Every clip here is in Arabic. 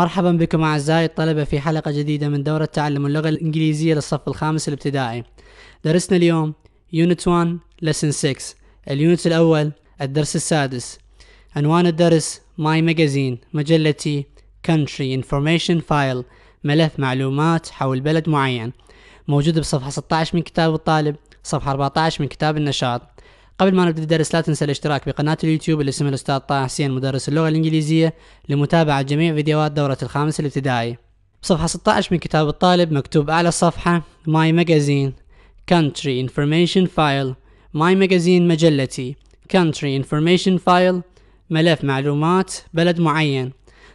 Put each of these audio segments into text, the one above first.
مرحبا بكم أعزائي الطلبة في حلقة جديدة من دورة تعلم اللغة الإنجليزية للصف الخامس الابتدائي. درسنا اليوم Unit 1 Lesson 6 اليونت الأول الدرس السادس. عنوان الدرس My Magazine مجلتي Country Information File ملف معلومات حول بلد معين. موجود بصفحة 16 من كتاب الطالب صفحة 14 من كتاب النشاط. قبل ما نبدأ الدرس لا تنسى الاشتراك بقناة اليوتيوب اللي اسمها الأستاذ طه حسين مدرس اللغة الإنجليزية لمتابعة جميع فيديوهات دورة الخامس الابتدائي. بصفحة 16 من كتاب الطالب مكتوب أعلى الصفحة My Magazine Country Information File My Magazine مجلتي Country Information File ملف معلومات بلد معين.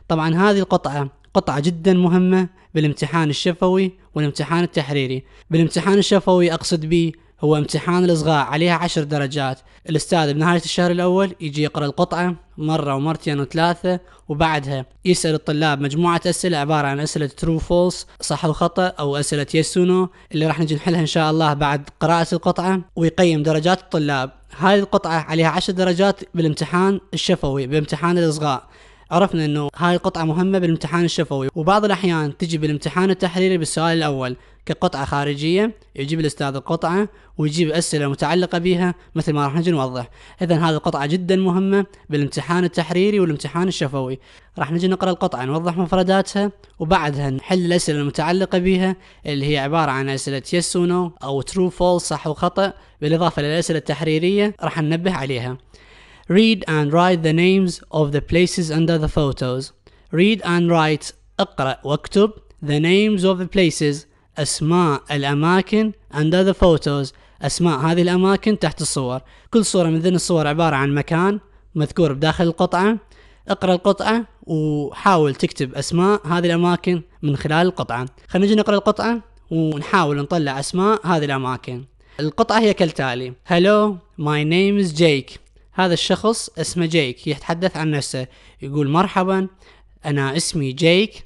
طبعا هذه القطعة قطعة جدا مهمة بالامتحان الشفوي والامتحان التحريري. بالامتحان الشفوي أقصد به هو امتحان الإصغاء عليها عشر درجات. الأستاذ بنهاية الشهر الأول يجي يقرأ القطعة مرة ومرتين وثلاثة وبعدها يسأل الطلاب مجموعة أسئلة عبارة عن أسئلة true false صح وخطأ yes or no اللي راح نجي نحلها إن شاء الله بعد قراءة القطعة ويقيم درجات الطلاب. هذه القطعة عليها عشر درجات بالامتحان الشفوي بامتحان الإصغاء. عرفنا إنه هاي القطعة مهمة بالامتحان الشفوي وبعض الأحيان تجي بالامتحان التحريري بالسؤال الأول كقطعة خارجية يجيب الأستاذ القطعة ويجيب أسئلة متعلقة بها مثل ما راح نجي نوضح اذا هذه القطعة جدا مهمة بالامتحان التحريري والامتحان الشفوي. راح نجي نقرأ القطعة نوضح مفرداتها وبعدها نحل الأسئلة المتعلقة بها اللي هي عبارة عن أسئلة yes و no أو true false صح وخطأ بالإضافة للأسئلة التحريرية راح ننبه عليها. Read and write the names of the places under the photos. Read and write. اقرأ واكتب the names of the places. أسماء الأماكن under the photos. أسماء هذه الأماكن تحت الصور. كل صورة من ذن الصور عبارة عن مكان مذكور بداخل القطعة. اقرأ القطعة وحاول تكتب أسماء هذه الأماكن من خلال القطعة. خلينا نجي نقرأ القطعة ونحاول نطلع أسماء هذه الأماكن. القطعة هي كالتالي. Hello my name is Jake. هذا الشخص اسمه جيك يتحدث عن نفسه يقول مرحبا أنا اسمي جيك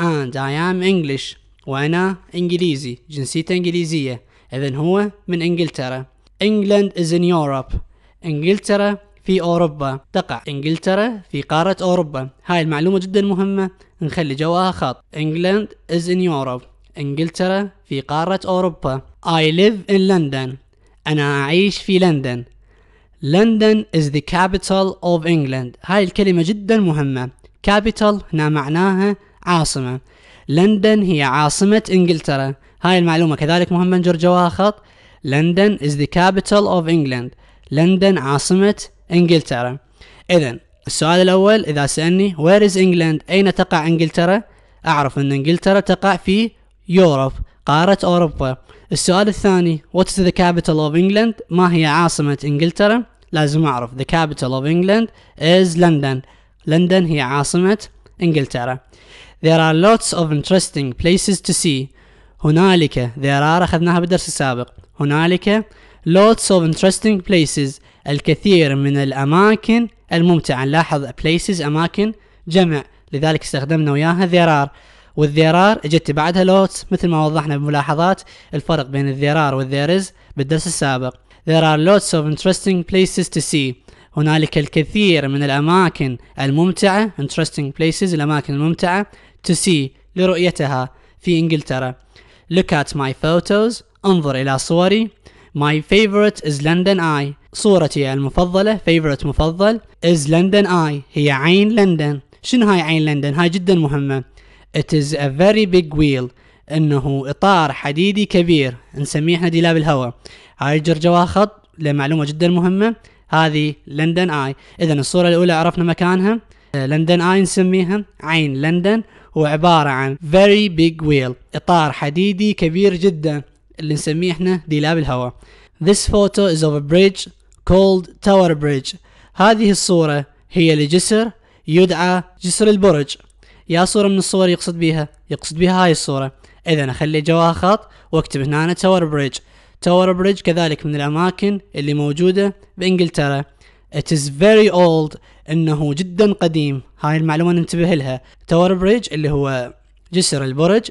and I am English وأنا إنجليزي جنسيته إنجليزية إذن هو من إنجلترا. England is in Europe. إنجلترا في أوروبا. تقع. إنجلترا في قارة أوروبا. هاي المعلومة جدا مهمة. نخلي جواها خط England is in Europe. إنجلترا في قارة أوروبا. I live in London. أنا أعيش في لندن لندن is the capital of England. هاي الكلمة جدا مهمة. Capital هنا معناها عاصمة. لندن هي عاصمة إنجلترا. هاي المعلومة كذلك مهمة نجر جواها خط لندن is the capital of England. لندن عاصمة إنجلترا. اذا السؤال الأول إذا سألني where is England أين تقع إنجلترا؟ أعرف أن إنجلترا تقع في يوروب قارة أوروبا. السؤال الثاني is the capital of England ما هي عاصمة إنجلترا؟ لازم أعرف. the capital of England is London. لندن هي عاصمة إنجلترا. There are lots of interesting places to see. هنالك there are أخذناها بالدرس السابق هنالك lots of interesting places. الكثير من الأماكن الممتعة. نلاحظ places أماكن جمع. لذلك استخدمنا وياها. There are. والذيرار اجت بعدها لوتس مثل ما وضحنا بملاحظات الفرق بين الذيرار والذيرز بالدرس السابق. There are lots of interesting places to see. هنالك الكثير من الأماكن الممتعة interesting places الأماكن الممتعة to see لرؤيتها في إنجلترا. Look at my photos انظر إلى صوري. My favorite is London Eye صورتي المفضلة favorite مفضل is London Eye هي عين لندن. شنو هاي عين لندن؟ هاي جدا مهمة. It is a very big wheel. إنه إطار حديدي كبير. نسميه إحنا ديلاب الهواء. هاي جرجوا خط لمعلومة جدا مهمة. هذه لندن آي. اذا الصورة الأولى عرفنا مكانها. لندن آي نسميها عين لندن. هو عبارة عن very big wheel. إطار حديدي كبير جدا. اللي نسميه إحنا ديلاب الهواء. This photo is of a bridge called Tower Bridge. هذه الصورة هي لجسر يدعى جسر البرج. يا صورة من الصور يقصد بها يقصد بها هاي الصورة اذا أخلي جواها خط وأكتب هنا Tower Bridge Tower Bridge كذلك من الأماكن اللي موجودة بإنجلترا. It is very old. إنه جدا قديم. هاي المعلومة ننتبه لها. Tower Bridge اللي هو جسر البرج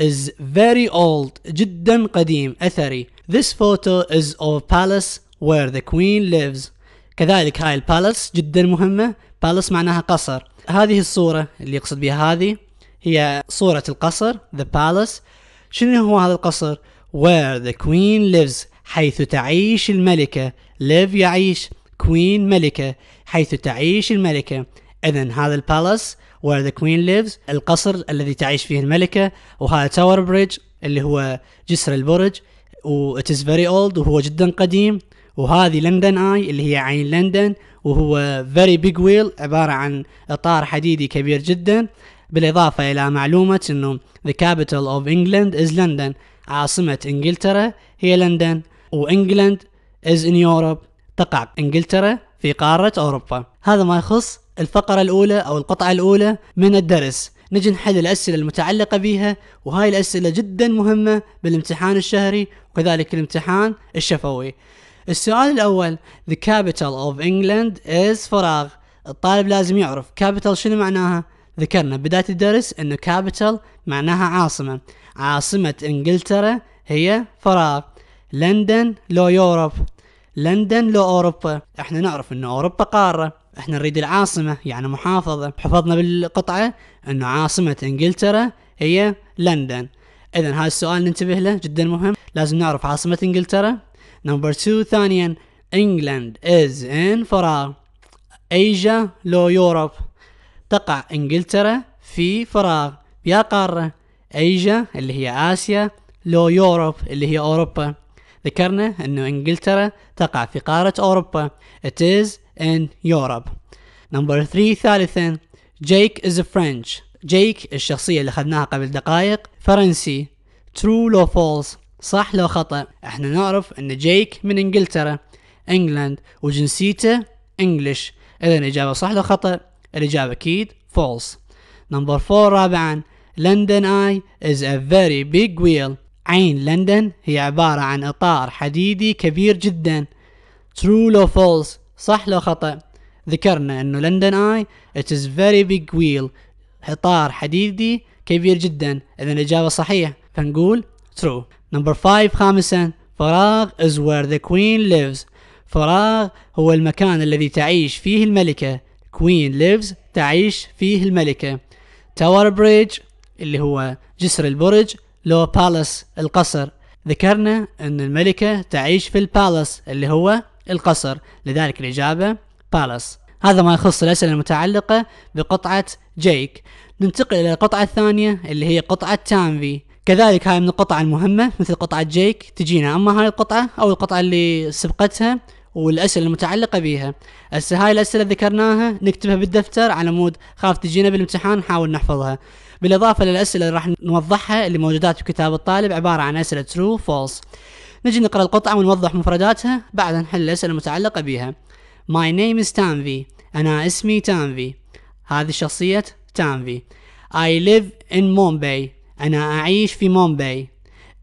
is very old. جدا قديم. أثري. This photo is of palace where the queen lives. كذلك هاي ال palace جدا مهمة. palace معناها قصر. هذه الصورة اللي يقصد بها هذه هي صورة القصر the palace. شنو هو هذا القصر؟ Where the queen lives حيث تعيش الملكة. Live يعيش queen ملكة حيث تعيش الملكة. إذا هذا ال palace where the queen lives القصر الذي تعيش فيه الملكة وهذا Tower Bridge اللي هو جسر البرج. و it is very old وهو جدا قديم. وهذه لندن اي اللي هي عين لندن وهو very big wheel عبارة عن إطار حديدي كبير جدا. بالإضافة إلى معلومة إنه the capital of England is London عاصمة إنجلترا هي لندن وانجلند is in Europe تقع إنجلترا في قارة أوروبا. هذا ما يخص الفقرة الأولى أو القطعة الأولى من الدرس. نجي نحل الأسئلة المتعلقة بها وهاي الأسئلة جدا مهمة بالامتحان الشهري وكذلك الامتحان الشفوي. السؤال الأول the capital of England is فراغ الطالب لازم يعرف capital شنو معناها؟ ذكرنا بداية الدرس انه capital معناها عاصمة. عاصمة إنجلترا هي فراغ لندن لو يوروب. لندن لو أوروبا. إحنا نعرف انه أوروبا قارة. إحنا نريد العاصمة يعني محافظة. حفظنا بالقطعة انه عاصمة إنجلترا هي لندن. اذا هذا السؤال ننتبه له جدا مهم. لازم نعرف عاصمة إنجلترا. number 2 ثانيا England is in فراغ ايجا لو Europe تقع إنجلترا في فراغ يا قارة ايجا اللي هي آسيا لو Europe اللي هي أوروبا. ذكرنا إنه إنجلترا تقع في قارة أوروبا. It is in Europe. number 3 ثالثا جيك is French. جيك الشخصية اللي أخذناها قبل دقائق فرنسي. True لو false صح لو خطأ. إحنا نعرف أن جيك من إنجلترا. England وجنسيته English اذا الاجابة صح لو خطأ. الإجابة أكيد false. number 4 رابعا. London Eye is a very big wheel. عين لندن هي عبارة عن إطار حديدي كبير جدا. True لو false. صح لو خطأ. ذكرنا انه London Eye it is very big wheel. إطار حديدي كبير جدا. اذا الاجابة صحيح فنقول true. number 5 خامسا فراغ is where the queen lives. فراغ هو المكان الذي تعيش فيه الملكة. Queen lives تعيش فيه الملكة. Tower Bridge اللي هو جسر البرج لو palace القصر. ذكرنا إن الملكة تعيش في ال palace اللي هو القصر. لذلك الإجابة palace هذا ما يخص الأسئلة المتعلقة بقطعة جيك ننتقل إلى القطعة الثانية اللي هي قطعة تانفي كذلك هاي من القطع المهمة مثل قطعة جيك تجينا. أما هاي القطعة أو القطعة اللي سبقتها والأسئلة المتعلقة بها هسه هاي الأسئلة ذكرناها نكتبها بالدفتر على مود خاف تجينا بالامتحان نحاول نحفظها. بالإضافة للأسئلة اللي راح نوضحها اللي موجودات في كتاب الطالب عبارة عن أسئلة true false. نجي نقرأ القطعة ونوضح مفرداتها بعدها نحل الأسئلة المتعلقة بها My name is تانفي أنا اسمي تانفي هذه شخصية تانفي I live in Mumbai. أنا أعيش في مومباي.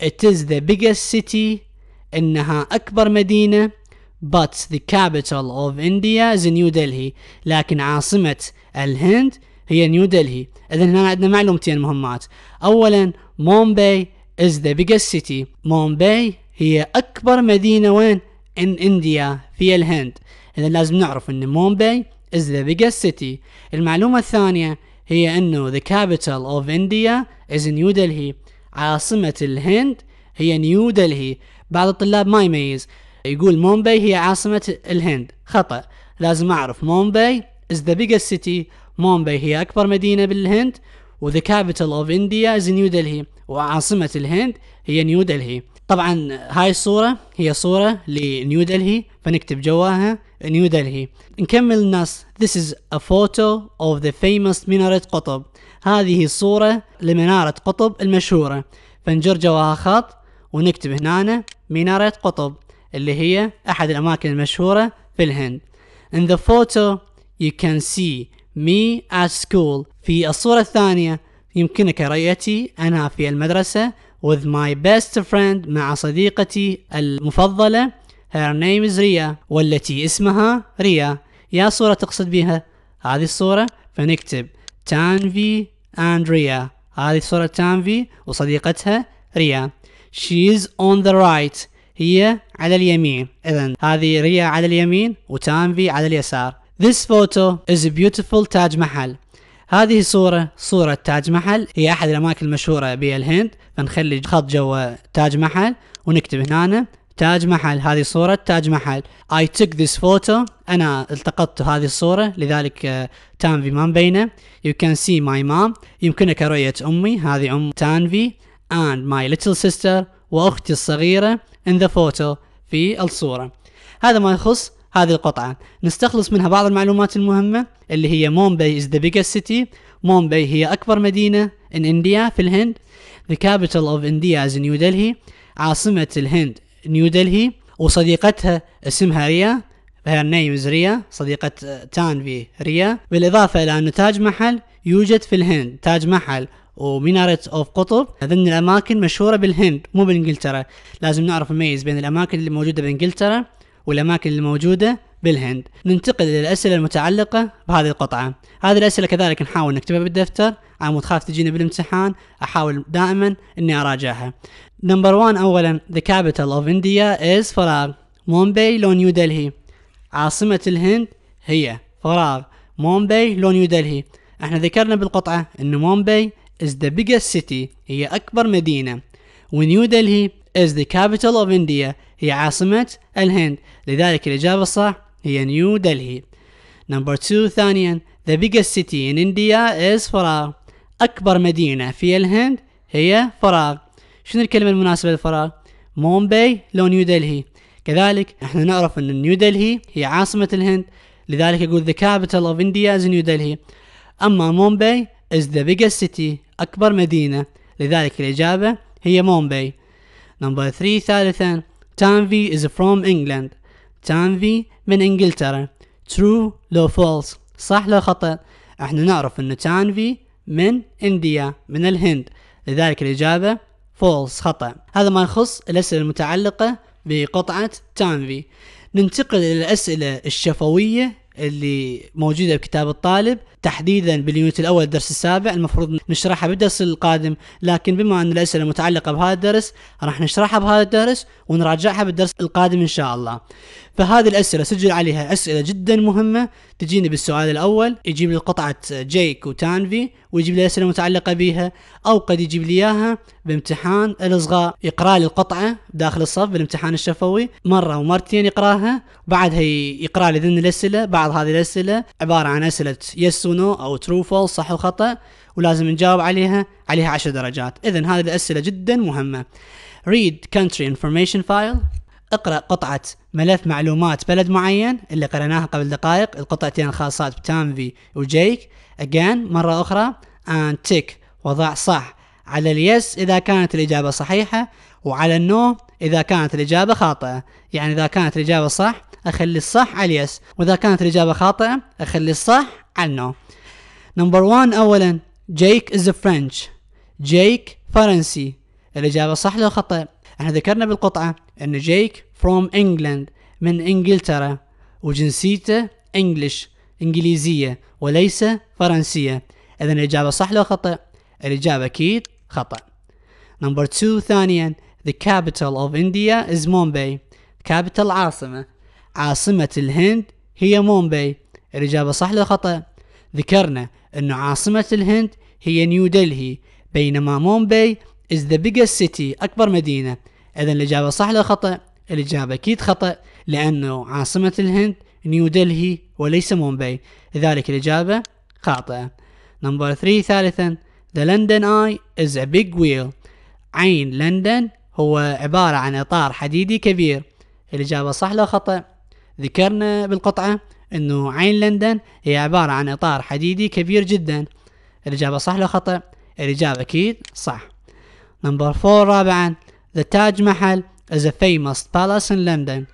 It is the biggest city إنها أكبر مدينة. But the capital of India is New Delhi. لكن عاصمة الهند هي نيو دلهي إذا هنا عندنا معلومتين مهمات. أولا مومباي is the biggest city. مومباي هي أكبر مدينة وين؟ In India في الهند. إذا لازم نعرف أن مومباي is the biggest city. المعلومة الثانية هي أنه the capital of India is New Delhi. عاصمة الهند هي نيو دلهي بعض الطلاب ما يميز. يقول مومباي هي عاصمة الهند. خطأ. لازم أعرف. Mumbai is the biggest city. مومباي هي أكبر مدينة بالهند. و the capital of India is New Delhi وعاصمة الهند هي نيو دلهي طبعا هاي الصورة هي صورة لنيو دلهي فنكتب جواها نيو دلهي. نكمل النص. This is a photo of the famous منارة قطب. هذه صورة لمنارة قطب المشهورة. فنجر جواها خط ونكتب هنا منارة قطب اللي هي أحد الأماكن المشهورة في الهند. In the photo you can see me at school. في الصورة الثانية يمكنك رؤيتي أنا في المدرسة with my best friend مع صديقتي المفضلة. Her name is ريا والتي اسمها ريا يا صورة تقصد بها هذه الصورة فنكتب Tanvi and Riya هذه صورة تانفي وصديقتها ريا she is on the right. هي على اليمين. إذا هذه ريا على اليمين وتانفي على اليسار. This photo is a beautiful Taj Mahal هذه الصورة صورة تاج محل هي أحد الأماكن المشهورة بالهند فنخلي خط جوا تاج محل ونكتب هنا تاج محل هذه صورة تاج محل. I took this photo أنا التقطت هذه الصورة لذلك آه، تانفي ما مبينة You can see my mom. يمكنك رؤية أمي هذه أم تانفي. And my little sister وأختي الصغيرة in the photo في الصورة. هذا ما يخص هذه القطعة. نستخلص منها بعض المعلومات المهمة اللي هي Mumbai is the biggest city. مومباي هي أكبر مدينة in India في الهند. The capital of India is New Delhi. عاصمة الهند نيو دلهي وصديقتها اسمها ريا her name is Riya صديقة تانفي ريا. بالإضافة إلى أن تاج محل يوجد في الهند تاج محل و Minaret of Qutb. هذين الأماكن مشهورة بالهند مو بإنجلترا. لازم نعرف نميز بين الأماكن اللي موجودة بإنجلترا والأماكن اللي موجودة. بالهند. ننتقل إلى الأسئلة المتعلقة بهذه القطعة. هذه الأسئلة كذلك نحاول نكتبها بالدفتر. على مود خاف تجيني بالامتحان. أحاول دائما إني أراجعها. number 1 اولا the capital of India is فراغ مومباي لو نيو دلهي عاصمة الهند هي فراغ مومباي لو نيو دلهي إحنا ذكرنا بالقطعة إن Mumbai is the biggest city. هي أكبر مدينة. و New Delhi is the capital of India هي عاصمة الهند. لذلك الإجابة الصح هي نيو دلهي. number 2 ثانيا the biggest city in India is فراغ أكبر مدينة في الهند هي فراغ شنو الكلمة المناسبة للفراغ مومباي لو نيو دلهي. كذلك إحنا نعرف إن نيو دلهي هي عاصمة الهند. لذلك يقول the capital of India is New Delhi. أما Mumbai is the biggest city أكبر مدينة. لذلك الإجابة هي مومباي. number 3 ثالثا Tanvi is from England. تانفي من إنجلترا. True لو false. صح لو خطأ. إحنا نعرف ان تانفي من إنديا من الهند. لذلك الإجابة false خطأ. هذا ما يخص الأسئلة المتعلقة بقطعة تانفي. ننتقل إلى الأسئلة الشفوية. اللي موجودة بكتاب الطالب. تحديدا باليونت الأول الدرس السابع المفروض نشرحها بالدرس القادم. لكن بما أن الأسئلة متعلقة بهذا الدرس راح نشرحها بهذا الدرس ونراجعها بالدرس القادم إن شاء الله. فهذه الأسئلة سجل عليها أسئلة جدا مهمة. تجيني بالسؤال الأول يجيب لي قطعة جيك وتانفي ويجيب لي أسئلة متعلقة بها أو قد يجيب لي إياها بامتحان الإصغاء. يقرأ لي القطعة داخل الصف بالامتحان الشفوي مرة ومرتين يقرأها بعدها يقرأ لي ذن الأسئلة بعض هذه الأسئلة عبارة عن أسئلة yes و no أو true false صح وخطا ولازم نجاوب عليها عليها 10 درجات. اذا هذه الأسئلة جدا مهمة. Read country information file. اقرأ قطعة ملف معلومات بلد معين اللي قريناها قبل دقائق القطعتين الخاصات بتانفي وجيك. Again مرة أخرى and tick وضع صح. على ال yes إذا كانت الإجابة صحيحة وعلى ال no إذا كانت الإجابة خاطئة. يعني إذا كانت الإجابة صح أخلي الصح على ال yes. وإذا كانت الإجابة خاطئة أخلي الصح على ال no. number 1 اولا Jake is French جيك فرنسي. الإجابة صح لو خطا إحنا ذكرنا بالقطعة إن Jake from England من إنجلترا. وجنسيته English إنجليزية وليس فرنسية. اذا الإجابة صح لو خطا الإجابة أكيد خطا number 2 ثانيا the capital of India is Mumbai. Capital عاصمه عاصمه الهند هي مومباي الاجابه صح لو خطا ذكرنا أن عاصمة الهند هي نيو دلهي بينما Mumbai is the biggest city أكبر مدينة إذا الإجابة صح ولا خطأ؟ الإجابة أكيد خطأ لأنه عاصمة الهند نيو دلهي وليس مومباي لذلك الإجابة خاطئة number 3 ثالثا The London Eye is a big wheel. عين لندن هو عبارة عن إطار حديدي كبير. الإجابة صح ولا خطأ؟ ذكرنا بالقطعة إنه عين لندن هي عبارة عن إطار حديدي كبير جدا. الإجابة صح ولا خطأ. الإجابة أكيد صح. number four رابعا. The Taj Mahal is a famous palace in London.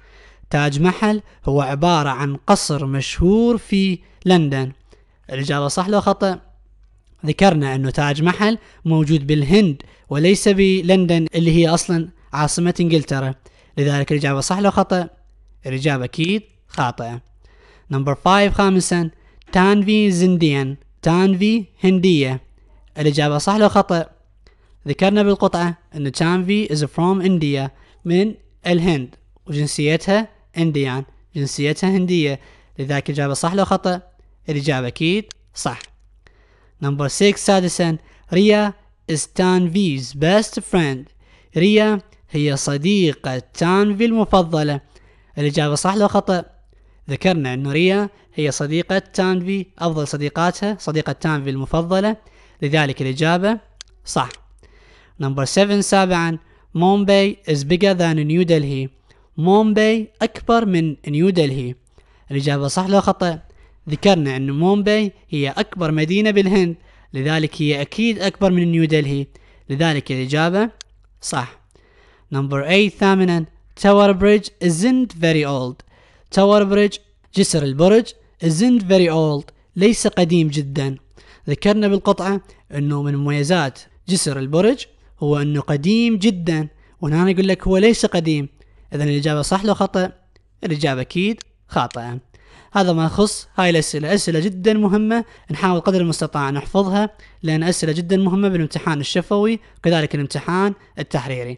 تاج محل هو عبارة عن قصر مشهور في لندن. الإجابة صح لو خطأ. ذكرنا أنه تاج محل موجود بالهند وليس بلندن اللي هي أصلا عاصمة إنجلترا. لذلك الإجابة صح لو خطأ. الإجابة أكيد خاطئة. number 5 خامسا Tanvi is Indian تانفي هندية. الإجابة صح لو خطأ. ذكرنا بالقطعة أن Tanvi is from India من الهند. وجنسيتها Indian جنسيتها هندية. لذلك الإجابة صح لو خطأ. الإجابة أكيد صح. number 6 سادسا ريا is تانفي's best friend. ريا هي صديقة تانفي المفضلة. الإجابة صح لو خطأ. ذكرنا أن ريا هي صديقة تانفي أفضل صديقاتها صديقة تانفي المفضلة. لذلك الإجابة صح. number 7 سابعا. Mumbai is bigger than New Delhi مومباي أكبر من نيو دلهي الإجابة صح لو خطأ. ذكرنا أن مومباي هي أكبر مدينة بالهند لذلك هي أكيد أكبر من نيو دلهي. لذلك الإجابة صح. number 8 ثامنا Tower Bridge isn't very old. Tower Bridge جسر البرج isn't very old. ليس قديم جدا. ذكرنا بالقطعة أنه من مميزات جسر البرج هو أنه قديم جدا. وهنا يقول لك هو ليس قديم. إذا الإجابة صح لو خطأ الإجابة أكيد خاطئة هذا ما يخص هاي الأسئلة. أسئلة جدا مهمة نحاول قدر المستطاع نحفظها لأن أسئلة جدا مهمة بالامتحان الشفوي وكذلك الامتحان التحريري.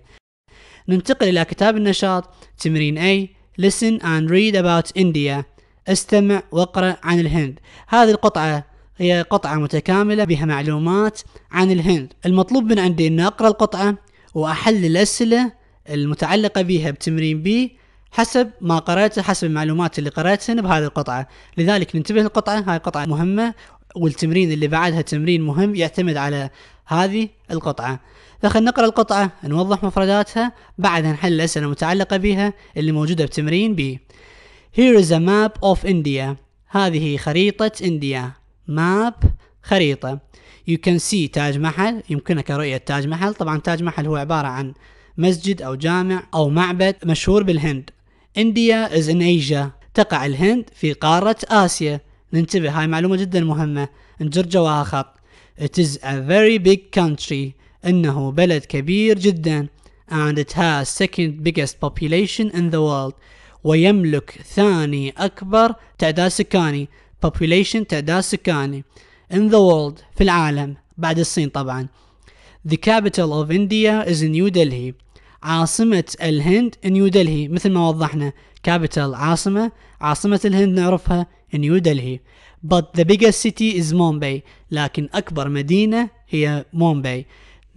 ننتقل إلى كتاب النشاط تمرين A Listen and read about India. استمع واقرأ عن الهند. هذه القطعة هي قطعة متكاملة بها معلومات عن الهند. المطلوب من عندي أن أقرأ القطعة وأحل الأسئلة المتعلقة بها بتمرين بي حسب ما قرأته حسب المعلومات اللي قرأتها بهذه القطعة. لذلك ننتبه للقطعة هاي قطعة مهمة والتمرين اللي بعدها تمرين مهم يعتمد على هذه القطعة. فخلنا نقرأ القطعة نوضح مفرداتها بعدها نحل الأسئلة المتعلقة بها اللي موجودة بتمرين بي. Here is a map of India. هذه خريطة إنديا map خريطة. You can see تاج محل. يمكنك رؤية تاج محل. طبعا تاج محل هو عبارة عن مسجد أو جامع أو معبد مشهور بالهند. India is in Asia تقع الهند في قارة آسيا ننتبه هاي معلومة جدا مهمة نجر جواها خط It is a very big country إنه بلد كبير جدا and it has second biggest population in the world ويملك ثاني أكبر تعداد سكاني population تعداد سكاني in the world في العالم بعد الصين طبعا The capital of India is New Delhi عاصمة الهند نيو دلهي. مثل ما وضحنا capital عاصمة. عاصمة الهند نعرفها نيو دلهي. But the biggest city is Mumbai. لكن أكبر مدينة هي مومباي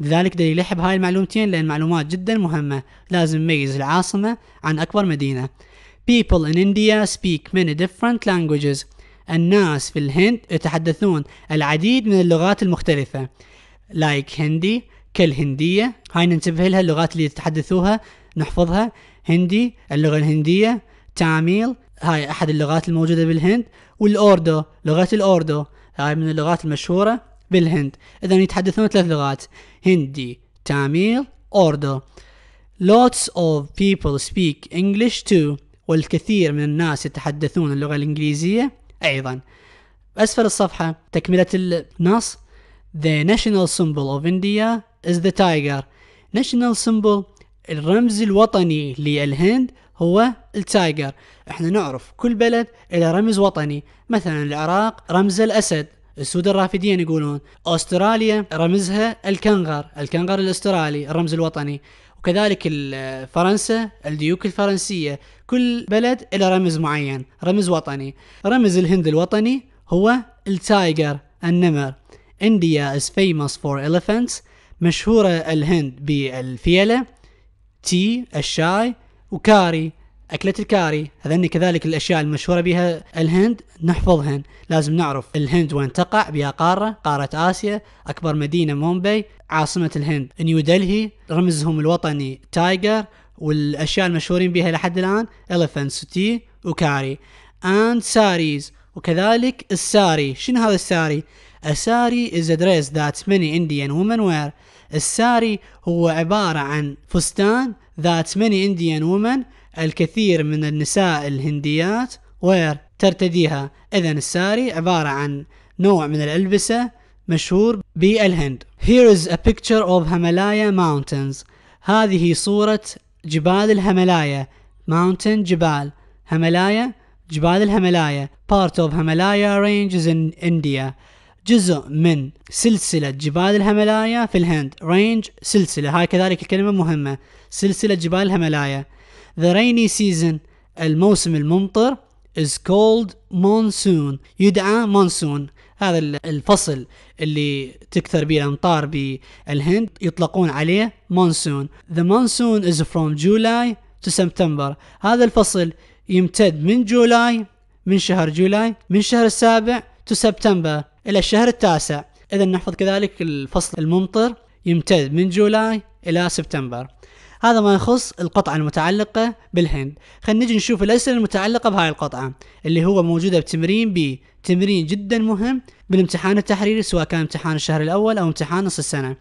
لذلك دليل يلحب هاي المعلومتين لأن معلومات جدا مهمة. لازم نميز العاصمة عن أكبر مدينة. People in India speak many different languages. الناس في الهند يتحدثون العديد من اللغات المختلفة. Like هندي كالهندية. هاي ننتبه لها اللغات اللي يتحدثوها نحفظها. هندي اللغة الهندية. تاميل هاي أحد اللغات الموجودة بالهند. والأوردو لغة الأوردو هاي من اللغات المشهورة بالهند. إذا يتحدثون ثلاث لغات هندي تاميل أوردو. Lots of people speak English too. والكثير من الناس يتحدثون اللغة الإنجليزية أيضا. أسفل الصفحة. تكملة النص. The national symbol of India is the tiger. National symbol الرمز الوطني للهند هو ال tiger. إحنا نعرف كل بلد له رمز وطني. مثلا العراق رمز الأسد أسود الرافدين يقولون. أستراليا رمزها الكنغر الكنغر الأسترالي الرمز الوطني. وكذلك فرنسا الديوك الفرنسية. كل بلد له رمز معين رمز وطني. رمز الهند الوطني هو ال tiger النمر. India is famous for elephants. مشهورة الهند بالفيلة. tea الشاي. وكاري أكلة الكاري. هذني كذلك الأشياء المشهورة بها الهند. نحفظهن لازم نعرف الهند وين تقع. بها قارة قارة آسيا أكبر مدينة مومباي. عاصمة الهند نيو دلهي. رمزهم الوطني tiger والأشياء المشهورين بها لحد الآن elephants tea و curry. and saris وكذلك الساري. شنو هذا الساري؟ الساري is a dress that many Indian women wear. الساري هو عبارة عن فستان that many Indian women الكثير من النساء الهنديات wear. ترتديها. إذا الساري عبارة عن نوع من الألبسة مشهور بالهند. Here is a picture of Himalaya mountains. هذه صورة جبال الهملايا. Mountain جبال. هملايا جبال الهملايا. Part of Himalaya ranges in India. جزء من سلسلة جبال الهملايا في الهند. رينج سلسلة. هاي كذلك الكلمة مهمة. سلسلة جبال الهملايا The rainy season الموسم الممطر is called monsoon. يدعى monsoon هذا الفصل اللي تكثر به الأمطار بالهند. يطلقون عليه monsoon The monsoon is from July to September. هذا الفصل يمتد من July من شهر July من الشهر السابع to September. إلى الشهر التاسع. إذا نحفظ كذلك الفصل الممطر يمتد من جولاي إلى سبتمبر. هذا ما يخص القطعة المتعلقة بالهند. خلينا نجي نشوف الأسئلة المتعلقة بهاي القطعة اللي هو موجودة بتمرين ب تمرين جدا مهم بالامتحان التحريري سواء كان امتحان الشهر الأول أو امتحان نص السنة.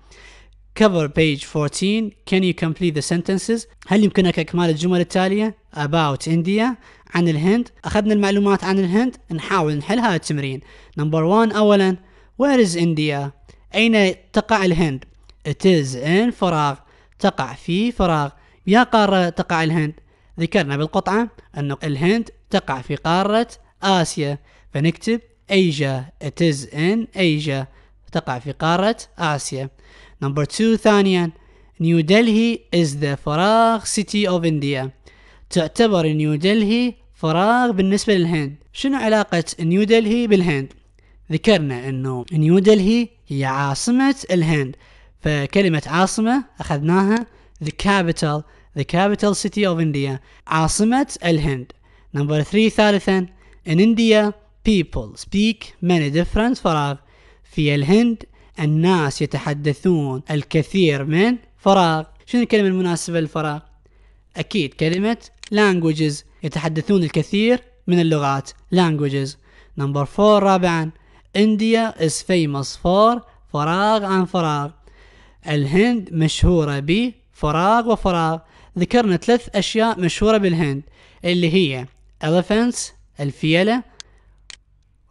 Cover page 14 can you complete the sentences هل يمكنك إكمال الجمل التالية؟ About India. عن الهند. أخذنا المعلومات عن الهند نحاول نحل هذا التمرين. number 1 أولا where is India أين تقع الهند؟ It is in فراغ. تقع في فراغ. يا قارة تقع الهند؟ ذكرنا بالقطعة أن الهند تقع في قارة آسيا. فنكتب Asia. It is in Asia. تقع في قارة آسيا. number 2 ثانيا New Delhi is the فراغ city of India. تعتبر نيو دلهي فراغ بالنسبة للهند. شنو علاقة نيو دلهي بالهند؟ ذكرنا إنه نيو دلهي هي عاصمة الهند. فكلمة عاصمة أخذناها the capital the capital city of India عاصمة الهند. Number 3 ثالثا in India people speak many different فراغ. في الهند الناس يتحدثون الكثير من فراغ. شنو الكلمة المناسبة للفراغ؟ أكيد كلمة languages. يتحدثون الكثير من اللغات languages. Number 4 رابعا India is famous for فراغ عن فراغ. الهند مشهورة بفراغ وفراغ. ذكرنا ثلاث أشياء مشهورة بالهند اللي هي elephants الفيلة.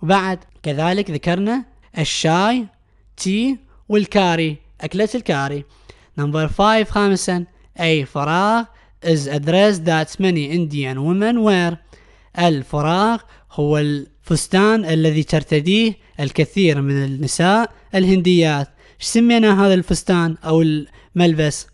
وبعد كذلك ذكرنا الشاي tea وال curry أكلة الكاري. نمبر 5 خامسا أي فراغ. Is a dress that many Indian women wear. الفراغ هو الفستان الذي ترتديه الكثير من النساء الهنديات. سمينا هذا الفستان أو الملبس؟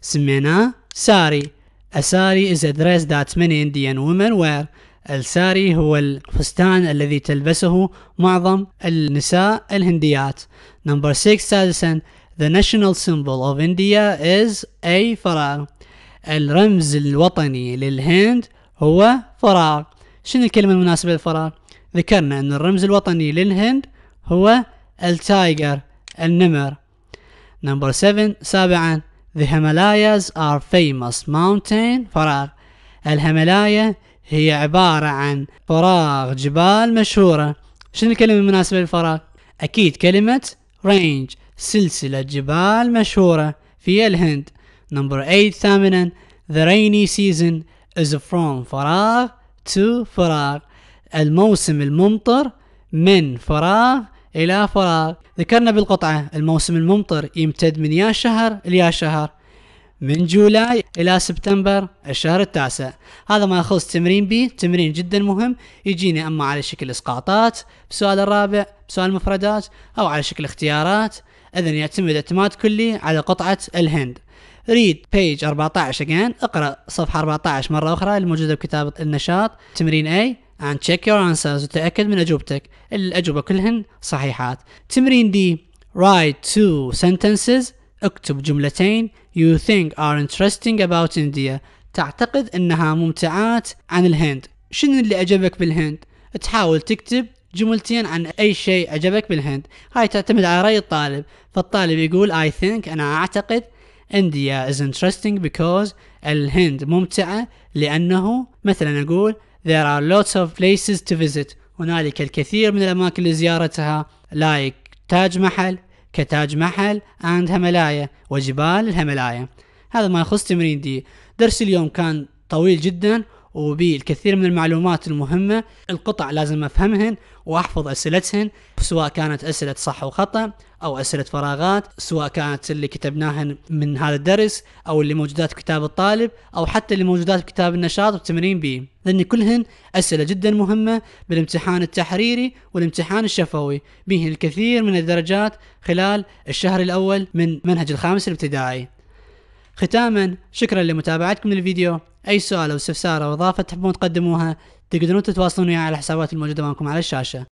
سميناه ساري. الساري is a dress that many Indian women wear. الساري هو الفستان الذي تلبسه معظم النساء الهنديات. number 6 سادسا The national symbol of India is a فراغ الرمز الوطني للهند هو فراغ. شنو الكلمة المناسبة للفراغ؟ ذكرنا أن الرمز الوطني للهند هو ال tiger النمر. number 7 سابعا The Himalayas are famous mountain فراغ. الهيمالايا هي عبارة عن فراغ جبال مشهورة. شنو الكلمة المناسبة للفراغ؟ أكيد كلمة range سلسلة جبال مشهورة في الهند. number 8 ثامنا The rainy season is from فراغ to فراغ الموسم الممطر من فراغ إلى فراغ ذكرنا بالقطعة الموسم الممطر يمتد من يا شهر ليا شهر. من July إلى سبتمبر الشهر التاسع. هذا ما يخص تمرين B تمرين جدا مهم. يجيني أما على شكل إسقاطات بسؤال الرابع بسؤال مفردات أو على شكل اختيارات. إذا يعتمد اعتماد كلي على قطعة الهند. read page 14 again. اقرأ صفحة 14 مرة أخرى الموجودة بكتاب النشاط. تمرين A and check your answers. وتأكد من أجوبتك. الأجوبة كلهن صحيحات. تمرين D write two sentences. اكتب جملتين you think are interesting about India. تعتقد إنها ممتعات عن الهند. شنو اللي عجبك بالهند؟ تحاول تكتب جملتين عن أي شيء عجبك بالهند. هاي تعتمد على رأي الطالب. فالطالب يقول I think أنا أعتقد India is interesting because الهند ممتعة لأنه مثلا أقول there are lots of places to visit. هنالك الكثير من الأماكن لزيارتها like تاج محل كتاج محل and هملايا وجبال الهملايا هذا ما يخص تمرين دي درس اليوم كان طويل جدا. وبيه الكثير من المعلومات المهمة القطع لازم أفهمهن وأحفظ أسئلتهن سواء كانت أسئلة صح وخطأ أو أسئلة فراغات سواء كانت اللي كتبناهن من هذا الدرس أو اللي موجودات في كتاب الطالب أو حتى اللي موجودات في كتاب النشاط والتمرين به. لأن كلهن أسئلة جدا مهمة بالامتحان التحريري والامتحان الشفوي. به الكثير من الدرجات خلال الشهر الأول من منهج الخامس الابتدائي. ختاما شكرا لمتابعتكم للفيديو. أي سؤال أو استفسار أو إضافة تحبون تقدموها تقدرون تتواصلون وياي على الحسابات الموجودة أمامكم على الشاشة.